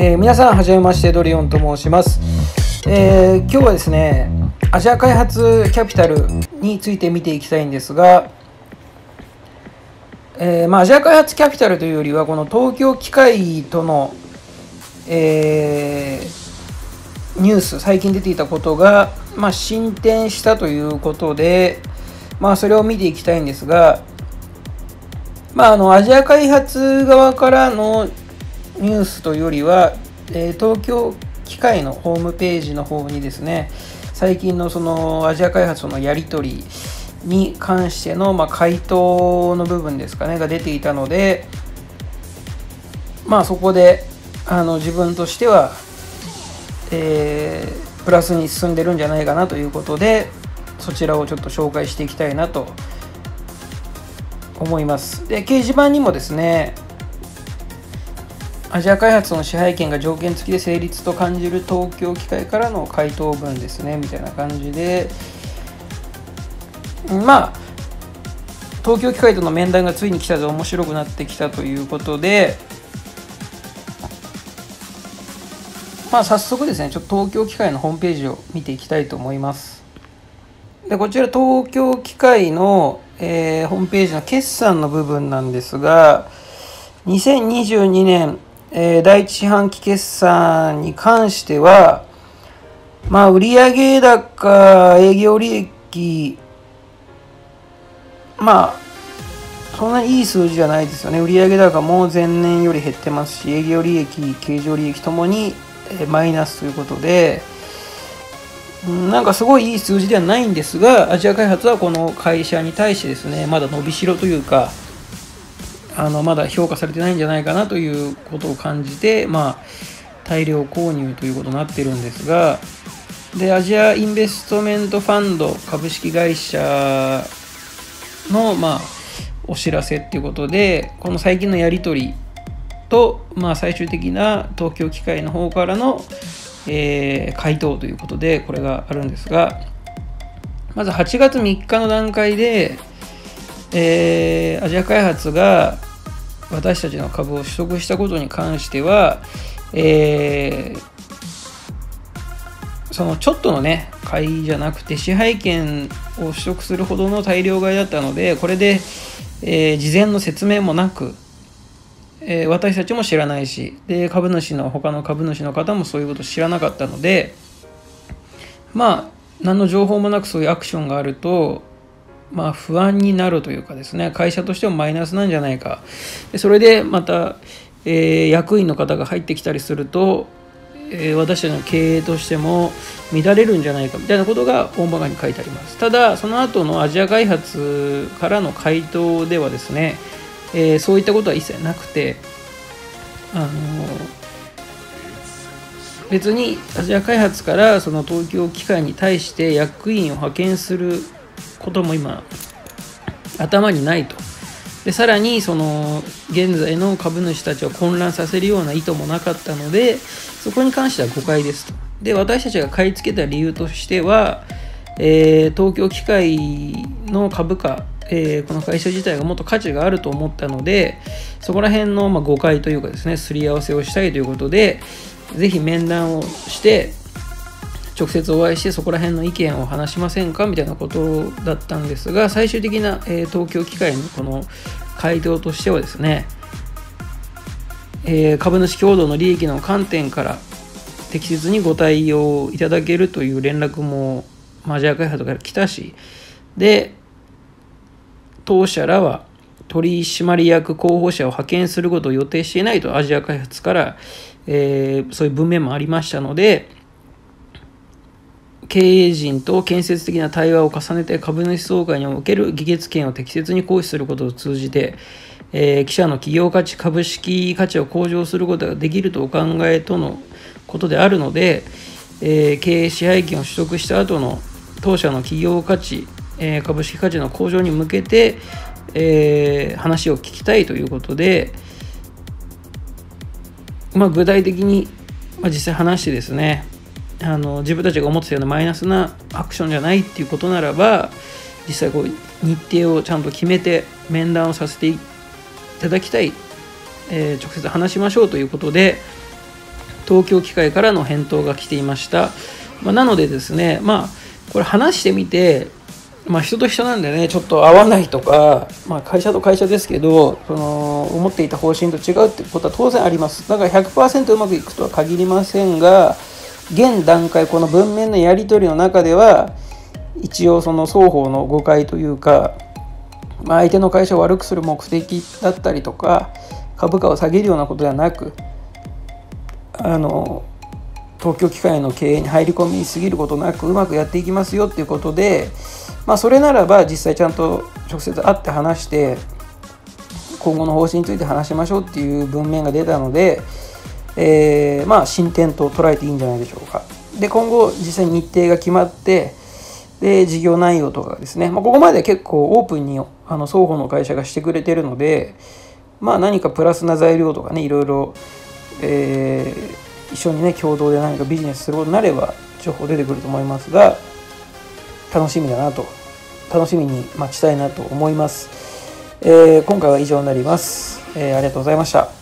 えー皆さんはじめましてドリオンと申します、えー今日はですねアジア開発キャピタルについて見ていきたいんですが、えーまあ、アジア開発キャピタルというよりはこの東京機械との、えーニュース最近出ていたことが、まあ、進展したということで、まあ、それを見ていきたいんですが、まあ、あのアジア開発側からのニュースというよりは、えー東京機械のホームページの方にですね最近のそのアジア開発のやり取りに関しての、まあ、回答の部分ですかねが出ていたのでまあそこであの自分としては、えープラスに進んでるんじゃないかなということでそちらをちょっと紹介していきたいなと思います。で掲示板にもですねアジア開発の支配権が条件付きで成立と感じる東京機械からの回答文ですねみたいな感じで。まあ東京機械との面談がついに来たぞ面白くなってきたということで。まあ早速ですねちょっと東京機械のホームページを見ていきたいと思います。でこちら東京機械の、えーホームページの決算の部分なんですが2022年、えー第一四半期決算に関してはまあ売上高営業利益まあそんなにいい数字じゃないですよね。売上高も前年より減ってますし営業利益経常利益ともにえマイナスということでなんかすごいいい数字ではないんですがアジア開発はこの会社に対してですねまだ伸びしろというかあのまだ評価されてないんじゃないかなということを感じてまあ大量購入ということになってるんですがでアジアインベストメントファンド株式会社のまあお知らせっていうことでこの最近のやり取りと、まあ、最終的な東京機械の方からの、えー回答ということでこれがあるんですがまず8月3日の段階で、えーアジア開発が私たちの株を取得したことに関しては、えーそのちょっとのね買いじゃなくて支配権を取得するほどの大量買いだったのでこれで、えー事前の説明もなくえー私たちも知らないしで株主の他の株主の方もそういうこと知らなかったのでまあ何の情報もなくそういうアクションがあるとまあ不安になるというかですね会社としてもマイナスなんじゃないか。でそれでまた、えー役員の方が入ってきたりすると、えー私たちの経営としても乱れるんじゃないかみたいなことが大まかに書いてあります。ただその後のアジア開発からの回答ではですねえーそういったことは一切なくて、あの別にアジア開発からその東京機械に対して役員を派遣することも今頭にないと。でさらにその現在の株主たちを混乱させるような意図もなかったのでそこに関しては誤解ですと。で私たちが買い付けた理由としては、えー東京機械の株価、えーこの会社自体がもっと価値があると思ったのでそこら辺のま誤解というかですねすり合わせをしたいということでぜひ面談をして直接お会いしてそこら辺の意見を話しませんかみたいなことだったんですが最終的な、えー東京機械のこの回答としてはですね、えー株主共同の利益の観点から適切にご対応いただけるという連絡もまあアジア開発から来たしで当社らは取締役候補者を派遣することを予定していないとアジア開発から、えーそういう文面もありましたので経営陣と建設的な対話を重ねて株主総会における議決権を適切に行使することを通じて、えー記者の企業価値株式価値を向上することができるとお考えとのことであるので、えー経営支配権を取得した後の当社の企業価値、えー株式価値の向上に向けて、えー話を聞きたいということで、まあ、具体的に、まあ、実際話してですねあの自分たちが思ってたようなマイナスなアクションじゃないっていうことならば実際こう日程をちゃんと決めて面談をさせていただきたい、えー直接話しましょうということで、東京機械からの返答が来ていました、まあ、なのでですねまあこれ話してみてまあ、人と人なんでねちょっと合わないとか、まあ、会社と会社ですけどその思っていた方針と違うってことは当然あります。だから100%うまくいくとは限りませんが現段階この文面のやり取りの中では一応その双方の誤解というか、まあ、相手の会社を悪くする目的だったりとか株価を下げるようなことではなくあの東京機械の経営に入り込みすぎることなくうまくやっていきますよっていうことで、まあ、それならば実際ちゃんと直接会って話して今後の方針について話しましょうっていう文面が出たので、えー、まあ進展と捉えていいんじゃないでしょうか。で今後実際に日程が決まってで事業内容とかですね、まあ、ここまで結構オープンにあの双方の会社がしてくれてるのでまあ何かプラスな材料とかねいろいろ、えー一緒にね共同で何かビジネスすることになれば情報出てくると思いますが楽しみだなと。楽しみに待ちたいなと思います、えー、今回は以上になります、えー、ありがとうございました。